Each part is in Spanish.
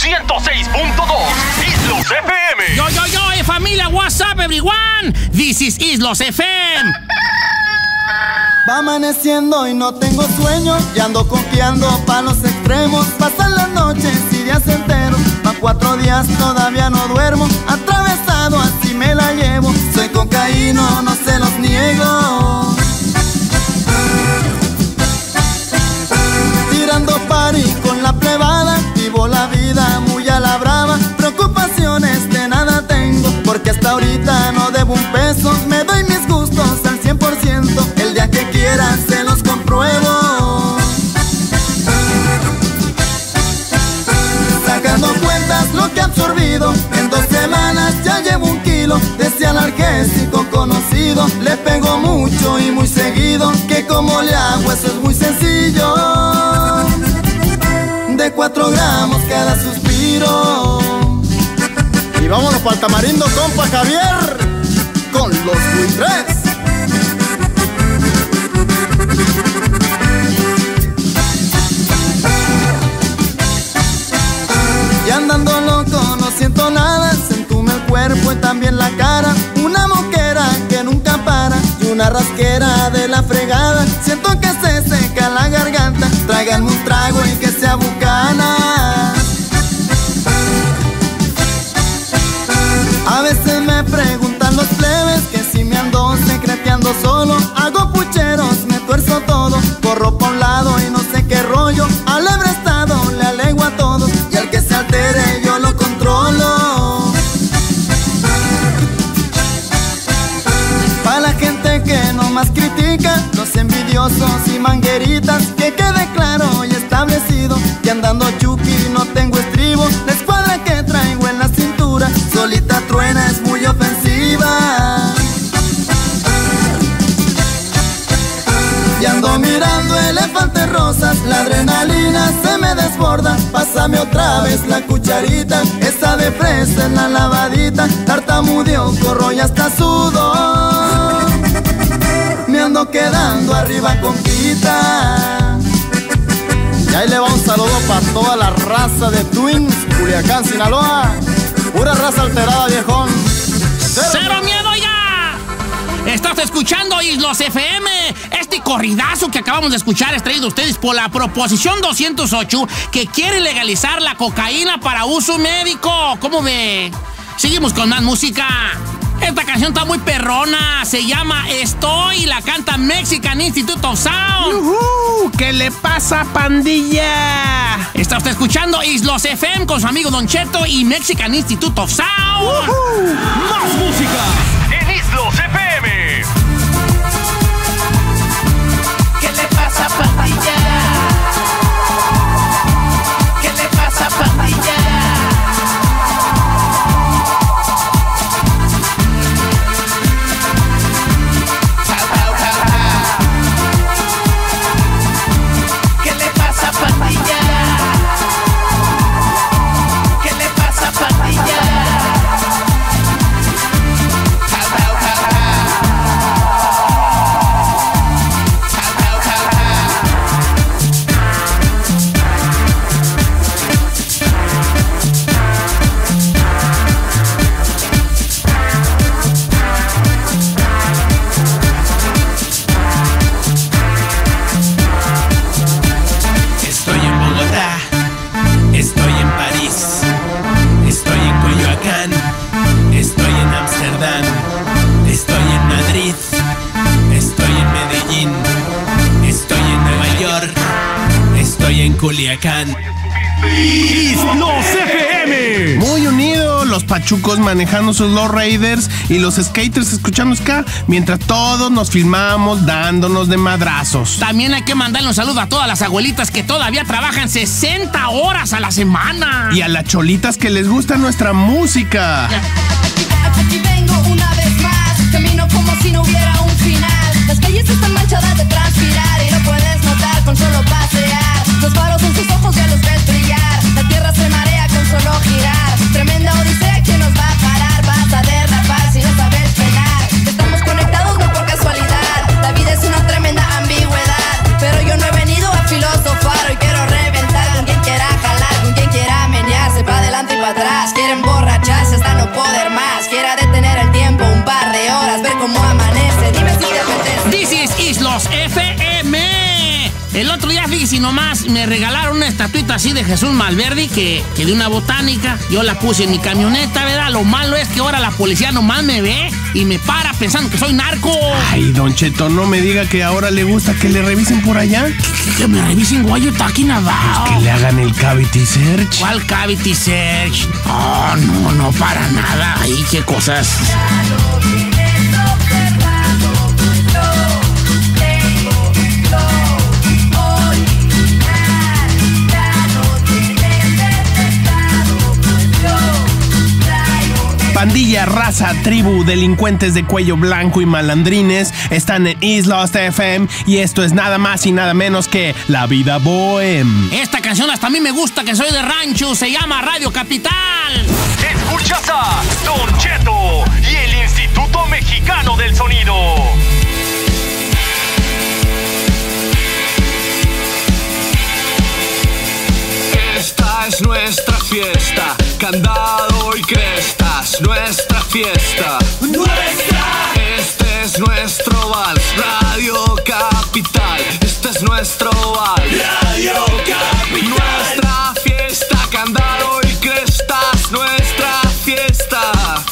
106.2 Islos FM. Yo, yo, yo, eh, familia, what's up, everyone? This is Islos FM. Va amaneciendo y no tengo sueño Y ando confiando pa' los extremos Pasan las noches y días enteros Pa' cuatro días todavía no duermo Atravesado así me la llevo Soy cocaíno, no se los niego Tirando party con la plebada Vivo la vida muy a la brava. Preocupaciones de nada tengo Porque hasta ahorita no debo un peso. Me doy mis gustos al 100% El día que quiera se los compruebo. Sacando cuentas lo que he absorbido En dos semanas ya llevo un kilo De ese analgésico conocido. Le pego mucho y muy seguido Que como le hago eso es muy sencillo De cuatro gramos cada suspiro. Y vámonos para el tamarindo compa Javier Con los buitres. Y andando loco no siento nada Se el cuerpo y también la cara. Una moquera que nunca para Y una rasquera de la fregada. Siento que se seca la garganta Tráiganme un trago y que secreteando solo Hago pucheros, me tuerzo todo. Corro pa' un lado y no sé qué rollo. Al estado le alego a todos. Y al que se altere yo lo controlo. Pa' la gente que no más critica Los envidiosos y mangueritas Que quede claro y establecido Que andando chuki desborda. Pásame otra vez la cucharita, esa de fresa en la lavadita. Tartamudeo, corro y hasta sudo. Me ando quedando arriba con quita. Y ahí le va un saludo para toda la raza de Twins, Culiacán, Sinaloa. Pura raza alterada, viejón. ¡Cero miedo ya! Estás escuchando Islos FM. Corridazo que acabamos de escuchar es traído a ustedes por la Proposición 208 que quiere legalizar la cocaína para uso médico. ¿Cómo ve? Seguimos con más música. Esta canción está muy perrona. Se llama Estoy y la canta Mexican Institute of Sound. ¡Yujú! ¿Qué le pasa, pandilla? Está usted escuchando Islos FM con su amigo Don Cheto y Mexican Institute of Sound. Más música en Islos FM. Pasa, pandilla? ¿Qué le pasa, pandilla? Culiacán. Islos FM. Muy unidos, los pachucos manejando sus low raiders y los skaters escuchando ska, mientras todos nos filmamos dándonos de madrazos. También hay que mandarle un saludo a todas las abuelitas que todavía trabajan 60 horas a la semana. Y a las cholitas que les gusta nuestra música. Aquí vengo una vez más, camino como si no hubiera un final. Las calles están manchadas de transpirar y lo puedes notar con solo pasear. Los faros en sus ojos ya los ves brillar. La tierra se marea con solo girar. Tremenda odisea que nos va a parar. Vas a derrapar si no sabes frenar. Estamos conectados no por casualidad. La vida es una tremenda ambigüedad. Pero yo no he venido a filosofar. Hoy quiero reventar con quien quiera jalar, con quien quiera menearse para adelante y para atrás. Quieren emborracharse hasta no poder más. Quiera detener el tiempo un par de horas, ver cómo amanece. Dime si te apetece. This is Islos FM nomás me regalaron una estatuita así de Jesús Malverdi que, que de una botánica. Yo la puse en mi camioneta, ¿verdad? Lo malo es que ahora la policía nomás me ve y me para pensando que soy narco. Ay, Don Cheto, no me diga que ahora le gusta que le revisen por allá. Que me revisen guayo aquí abajo. Que le hagan el cavity search. ¿Cuál cavity search? No, no, no, para nada. Ay, qué cosas. Pandilla, raza, tribu, delincuentes de cuello blanco y malandrines están en East Lost FM y esto es nada más y nada menos que La Vida Bohem. Esta canción hasta a mí me gusta, que soy de rancho, se llama Radio Capital. Escuchas a Don Cheto y el Instituto Mexicano del Sonido. Esta es nuestra fiesta, candado y crestas, nuestra fiesta. Nuestra. Este es nuestro vals, Radio Capital. Este es nuestro vals. Radio Capital. Nuestra fiesta, candado y crestas, nuestra fiesta.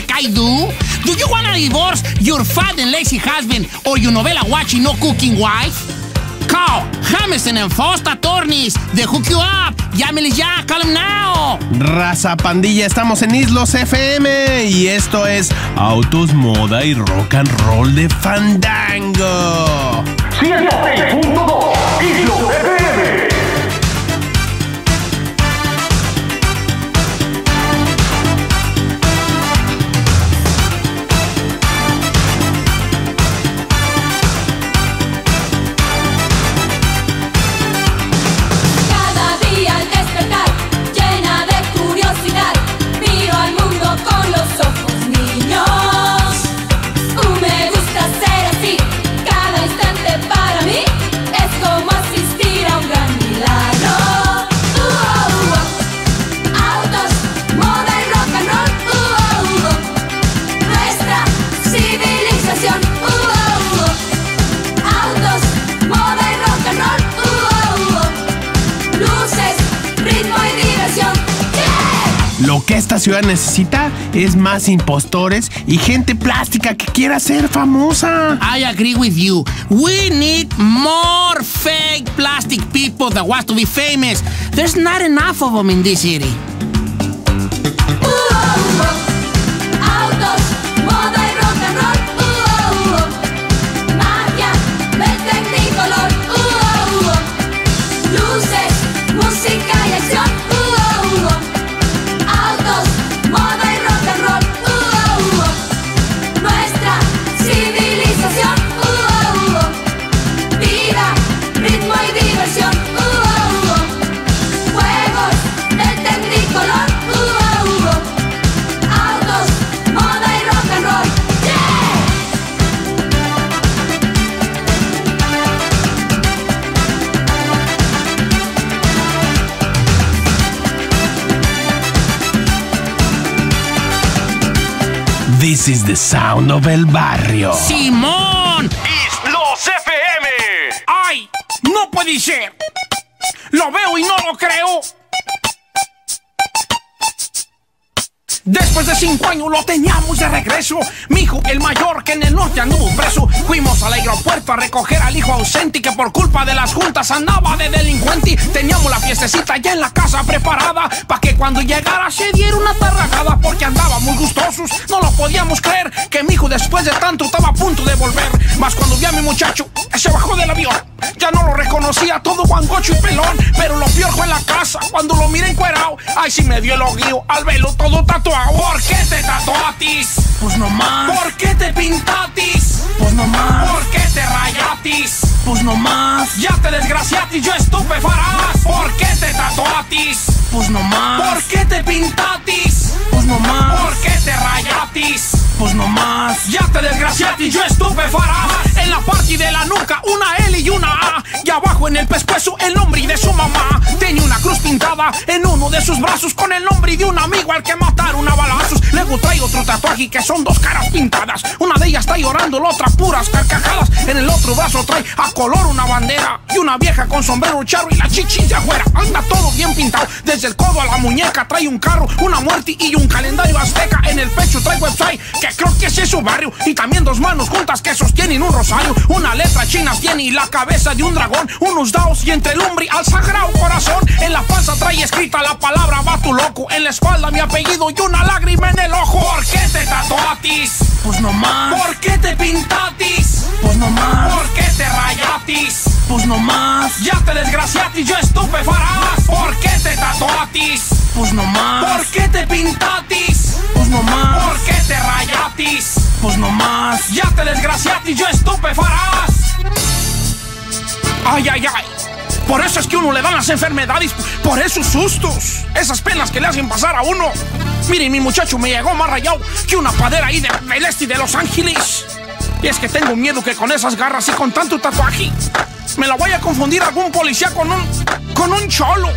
Like I do? Do you want to divorce your fat and lazy husband or your novela watching no cooking wife? Call Jameson and Fost Attorneys. They hook you up. Llámeles ya, call them now. Raza Pandilla, estamos en Islos FM y esto es Autos, Moda y Rock and Roll de Fandango. 106.2 Islo FM. Esta ciudad necesita es más impostores y gente plástica que quiera ser famosa. I agree with you. We need more fake plastic people that want to be famous. There's not enough of them in this city. Is the sound of el barrio. ¡Simón! Islos FM. ¡Ay! ¡No puede ser! Lo veo y no lo creo. Después de cinco años lo teníamos de regreso. Mi hijo, el mayor, que en el norte anduvo preso. Fuimos al aeropuerto a recoger al hijo ausente y que por culpa de las juntas andaba de delincuente. Teníamos la fiestecita ya en la casa preparada. Pa' que cuando llegara se diera una tarragada. Porque andábamos gustosos. No lo podíamos creer que mi hijo después de tanto estaba a punto de volver. Muchacho, se bajó del avión. Ya no lo reconocía, todo guangocho y pelón. Pero lo peor fue en la casa, cuando lo miré encuerado. Ay, sí me dio el oguío al velo todo tatuado. ¿Por qué te tatuatis? Pues no más, ¿Por qué te pintatis? pues no más, ¿Por qué te rayatis? pues no más, Ya te desgraciatis, yo estupefarás. ¿Por qué te tatuatis? pues no más, ¿Por qué te pintatis? pues no más, ¿Por qué te rayatis? Pues no más. Ya te desgraciatis, yo estupefarás. En la parte de la nuca, una L y una A. Y abajo en el pescuezo, el nombre de su mamá. Tenía una cruz pintada en uno de sus brazos con el nombre de un amigo al que mataron a balazos. Luego trae otro tatuaje que son dos caras pintadas. Una de ellas está llorando, la otra puras carcajadas. En el otro brazo trae a color una bandera y una vieja con sombrero charro y la chichis de afuera. Anda todo bien pintado, desde el codo a la muñeca trae un carro, una muerte y un calendario azteca. En el pecho trae website que creo que ese es su barrio. Y también dos manos juntas que sostienen un rosario. Una letra china tiene y la cabeza de un dragón. Unos daos y entre el umbre al sagrado corazón. En la panza trae escrita la palabra va tu loco. En la espalda mi apellido y una lágrima en el ojo. ¿Por qué te tatuatis? Pues no más, ¿Por qué te pintatis? pues no más, ¿Por qué te rayatis? pues no más, Ya te desgraciatis, yo estupefarás. ¿Por qué te tatuatis? pues no ¿Por más, desgraciatis, yo estupefarás. Ay, ay, ay. Por eso es que uno le dan las enfermedades, por esos sustos, esas penas que le hacen pasar a uno. Miren, mi muchacho me llegó más rayado que una padera ahí de, del este de Los Ángeles. Y es que tengo miedo que con esas garras y con tanto tatuaje me la vaya a confundir algún policía con un, con un cholo.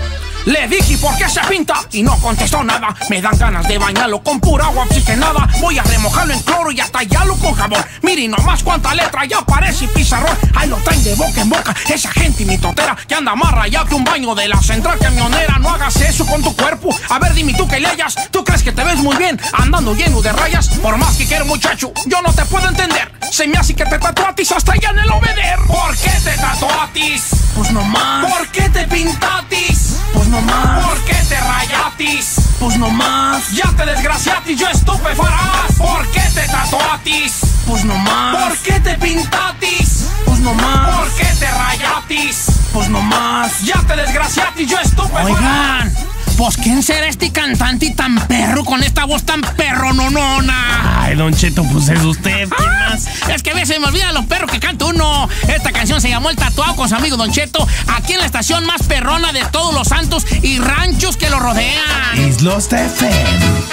Le dije, ¿por qué se pinta? Y no contestó nada. Me dan ganas de bañarlo con pura agua oxigenada. Voy a remojarlo en cloro y a tallarlo con jabón. Miren nomás cuánta letra ya parece pizarrón. Ahí lo traen de boca en boca. Esa gente mitotera que anda más rayado que un baño de la central camionera. No hagas eso con tu cuerpo. A ver, dime tú que le hayas. ¿Tú crees que te ves muy bien andando lleno de rayas? Por más que quiero, muchacho, yo no te puedo entender. Se me hace que te tatuatis hasta allá en el obeder. ¿Por qué te tatuatis? Pues no más, ¿Por qué te pintatis? pues no más, ¿Por qué te rayatis? pues no más, Ya te desgraciatis, yo estupefarás. ¿Por qué te tatuatis? pues no más, ¿Por qué te pintatis? pues no más, ¿Por qué te rayatis? pues no más. Ya te desgraciatis, yo estupefarás. Oigan, pues ¿quién será este cantante tan perro con esta voz tan perrononona? Ay, Don Cheto, pues es usted. ¿Quién más? Es que a veces me olvidan los perros que canta uno. Esta canción se llamó El Tatuado con su amigo Don Cheto, aquí en la estación más perrona de todos los santos y ranchos que lo rodean. Islos FM. Escucha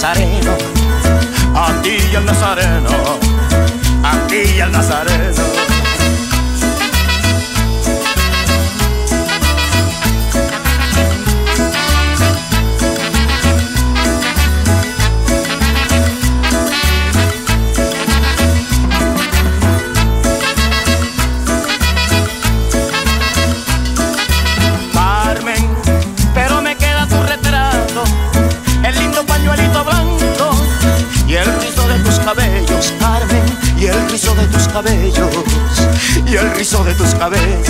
Nazareno a ti y al Nazareno, a ti y al Nazareno. Y el rizo de tus cabellos.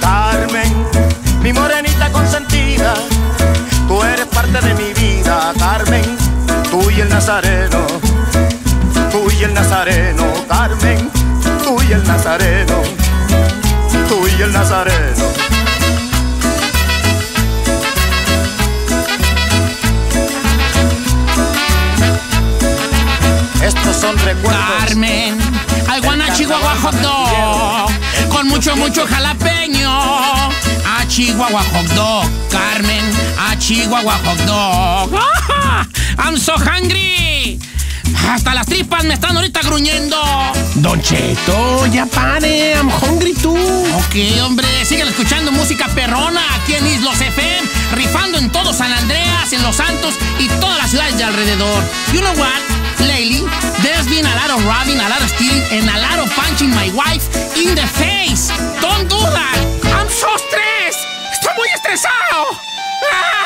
Carmen, mi morenita consentida, tú eres parte de mi vida, Carmen, Nazareno, tú y el Nazareno, Carmen, tú y el Nazareno, tú y el Nazareno. Son recuerdos. Carmen, wanna Chihuahua hot dog. Con mucho, mucho jalapeño. A Chihuahua hot dog. Carmen, a Chihuahua hot dog. I'm so hungry. Hasta las tripas me están ahorita gruñendo. Don Cheto, ya pare, I'm hungry too. Ok, hombre, sigan escuchando música perrona aquí en Islos FM, rifando en todo San Andreas, en Los Santos y todas las ciudades de alrededor. You know what, lately, there's been a lot of robbing, a lot of stealing, and a lot of punching my wife in the face. Don't do that. I'm so stressed. Estoy muy estresado. ¡Ah!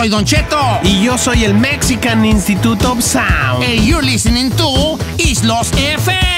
Soy Don Cheto. Y yo soy el Mexican Institute of Sound. And you're listening to Islos FM.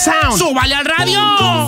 sound. ¡Súbale al radio!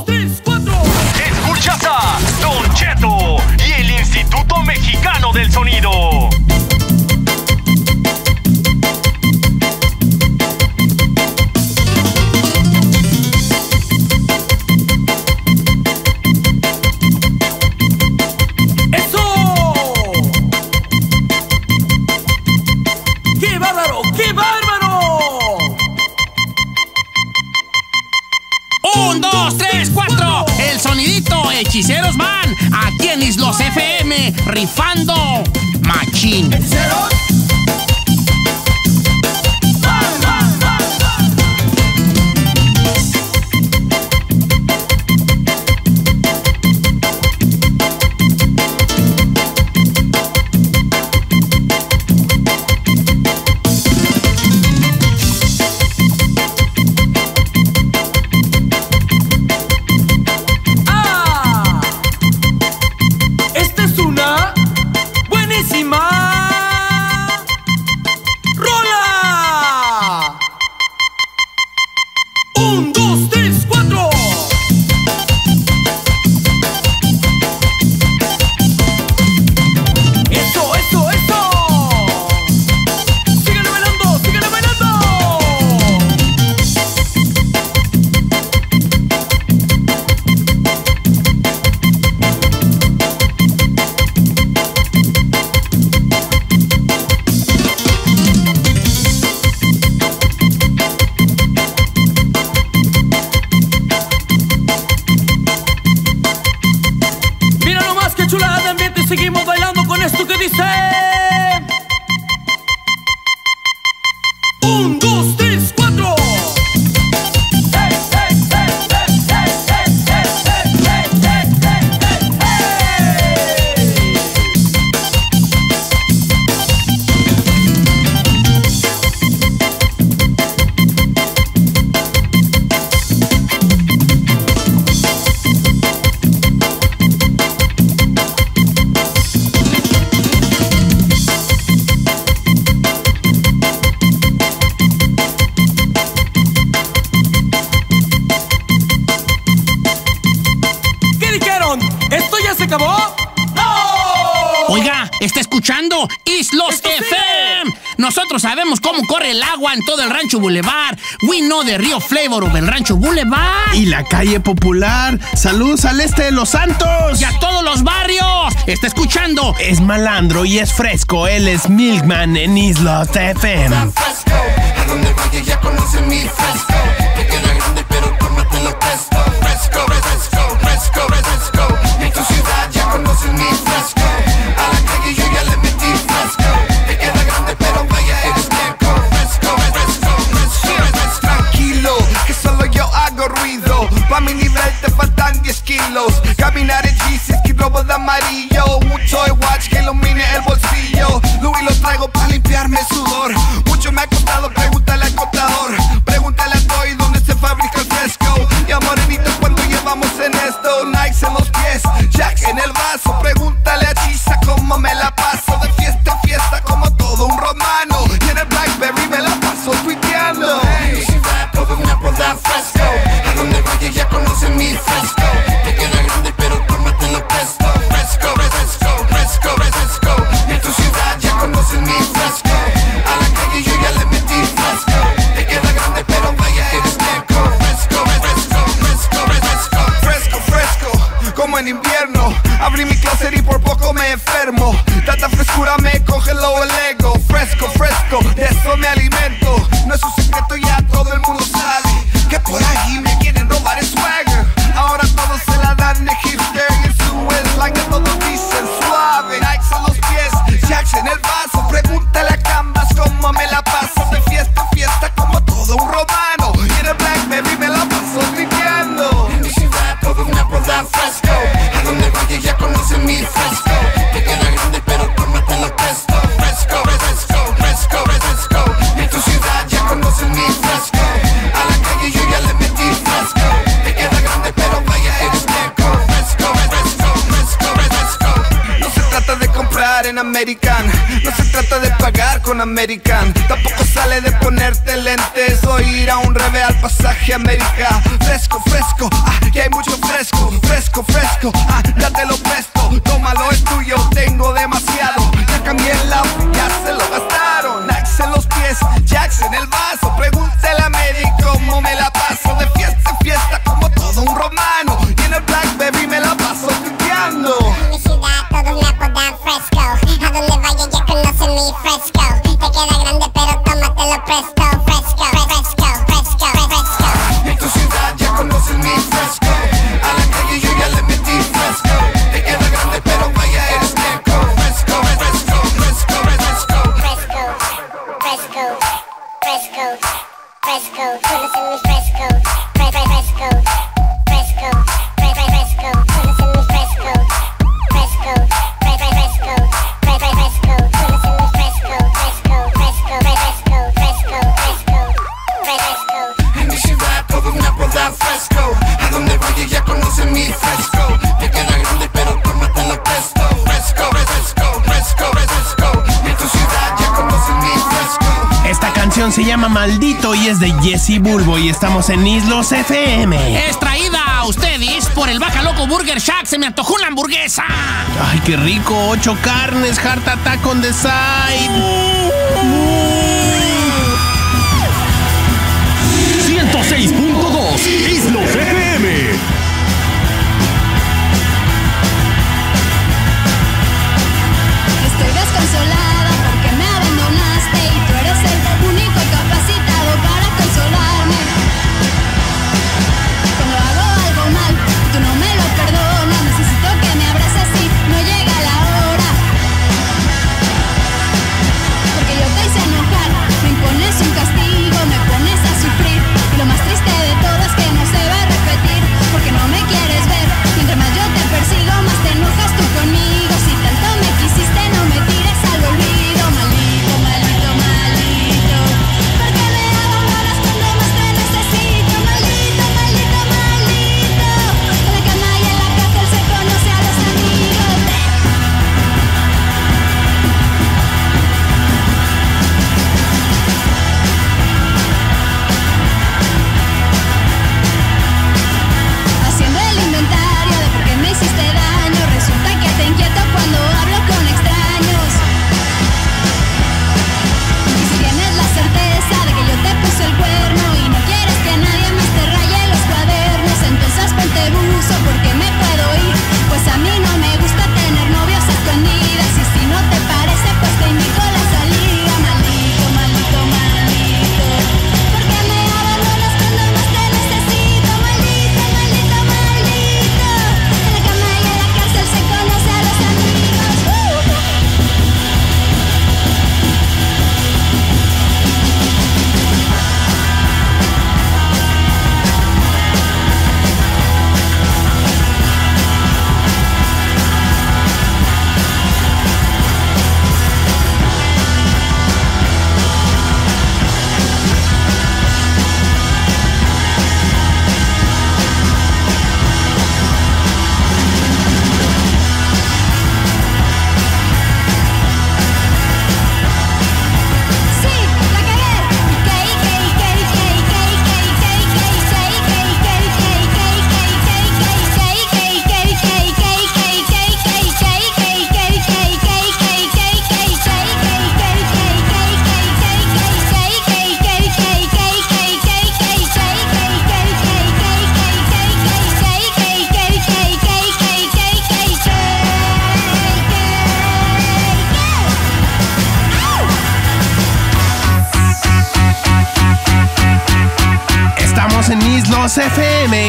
Rancho Boulevard. Wino de Río Flavor o el Rancho Boulevard. Y la calle popular. Saludos al este de Los Santos. Y a todos los barrios. Está escuchando. Es malandro y es fresco. Él es Milkman en Isla FM. Tampoco sale de ponerte lentes o ir a un reve al pasaje América. Fresco, fresco, ah, que hay mucho fresco Fresco, fresco, ah, de Jesse Bulbo y estamos en Islos FM. Extraída a ustedes por el Baja Loco Burger Shack. Se me antojó una hamburguesa. Ay, qué rico. Ocho carnes, Heart Attack on the side. 106.2 Islos FM.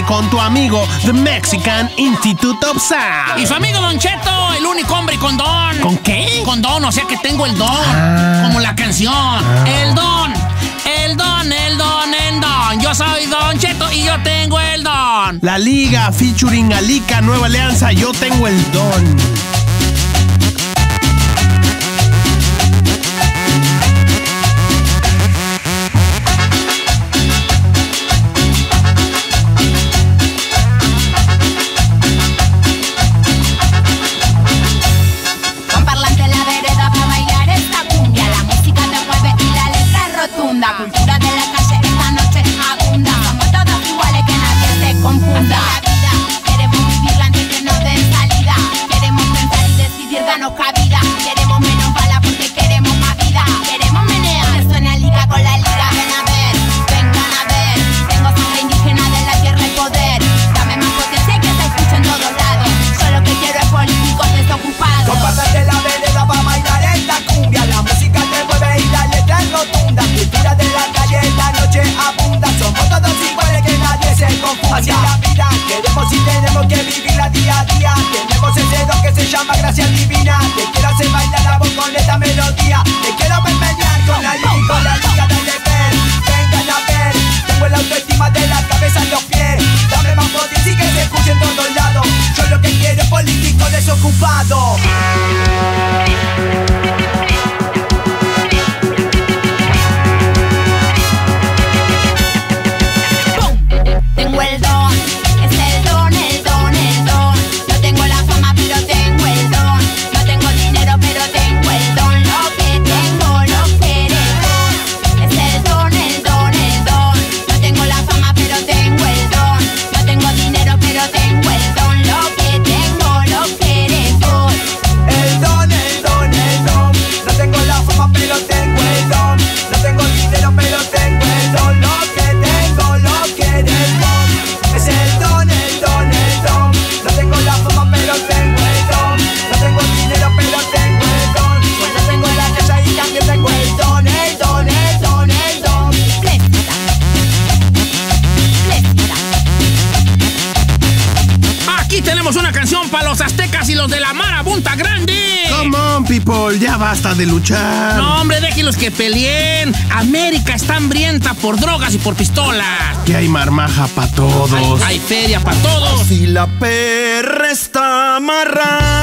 Con tu amigo The Mexican Institute of Sound. Y su amigo Don Cheto, el único hombre con don. ¿Con qué? Con don, o sea que tengo el don. Ah. Como la canción. Ah. El don, el don, el don, el don. Yo soy Don Cheto y yo tengo el don. La Liga featuring Alica Nueva Alianza, yo tengo el don. De luchar. No, hombre, déjenlos que peleen. América está hambrienta por drogas y por pistolas. Que hay marmaja para todos. Hay feria para todos. Si la perra está amarrada,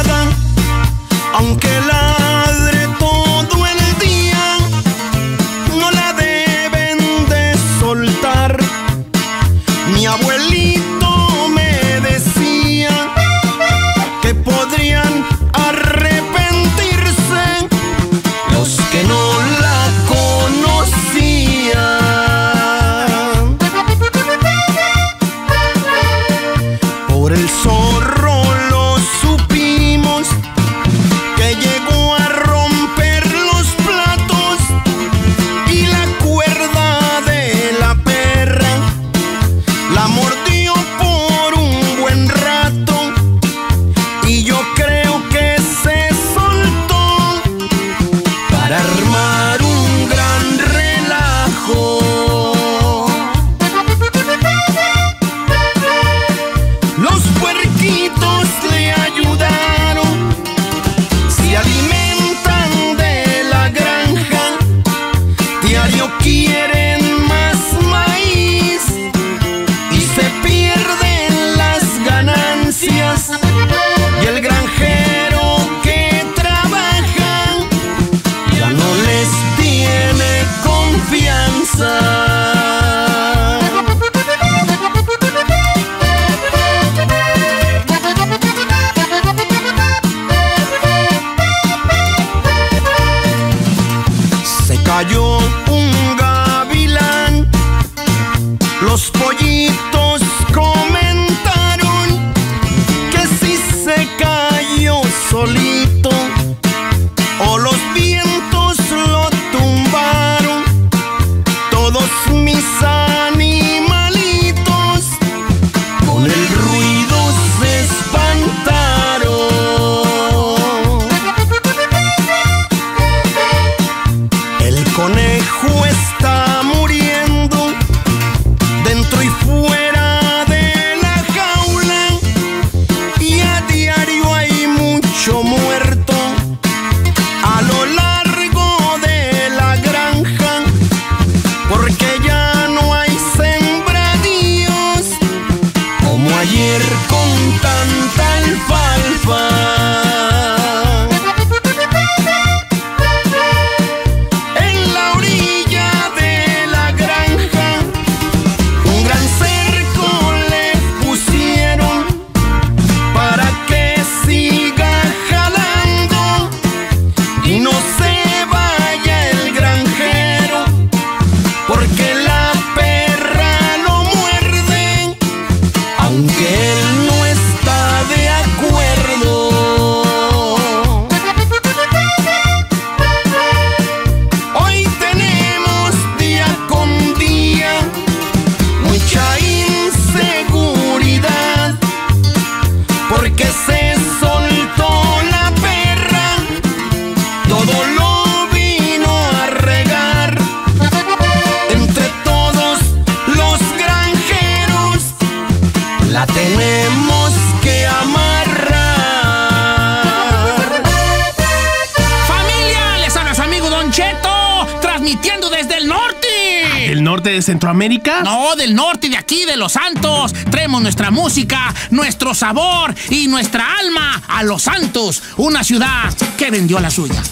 norte de Centroamérica? No, del norte de aquí, de Los Santos. Traemos nuestra música, nuestro sabor y nuestra alma a Los Santos, una ciudad que vendió la suya.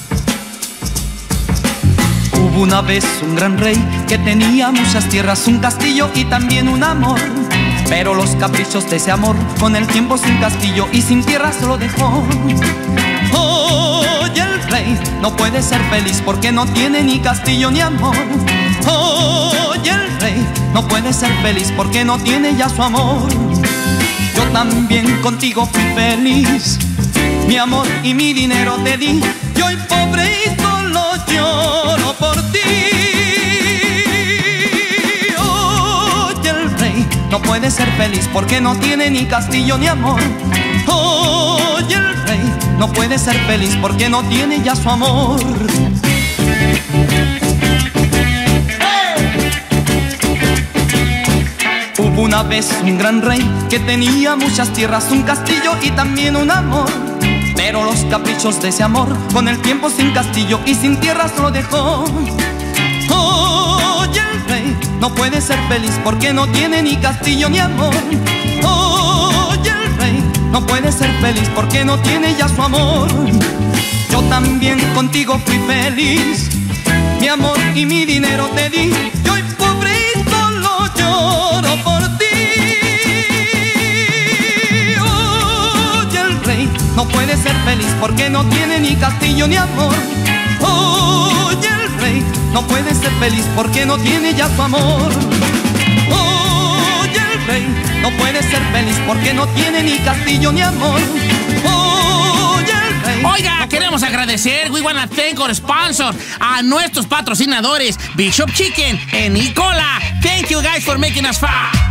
Hubo una vez un gran rey que tenía muchas tierras, un castillo y también un amor. Pero los caprichos de ese amor con el tiempo sin castillo y sin tierras lo dejó. Hoy el rey no puede ser feliz porque no tiene ni castillo ni amor. Hoy el rey no puede ser feliz porque no tiene ya su amor. Yo también contigo fui feliz, mi amor y mi dinero te di. Y hoy pobre y solo lloro por ti. Hoy el rey no puede ser feliz porque no tiene ni castillo ni amor. Hoy el rey no puede ser feliz porque no tiene ya su amor. Una vez un gran rey que tenía muchas tierras, un castillo y también un amor. Pero los caprichos de ese amor, con el tiempo sin castillo y sin tierras lo dejó. Oye, el rey no puede ser feliz porque no tiene ni castillo ni amor. Oye, el rey no puede ser feliz porque no tiene ya su amor. Yo también contigo fui feliz. Mi amor y mi dinero te di. Y hoy pobre y solo lloro no puede ser feliz porque no tiene ni castillo ni amor. Oye, el rey no puede ser feliz porque no tiene ya su amor. Oye, el rey no puede ser feliz porque no tiene ni castillo ni amor. Oye, el rey. Oiga, queremos agradecer, we wanna thank our sponsor, a nuestros patrocinadores, Bishop Chicken y Nicola. Thank you guys for making us fun.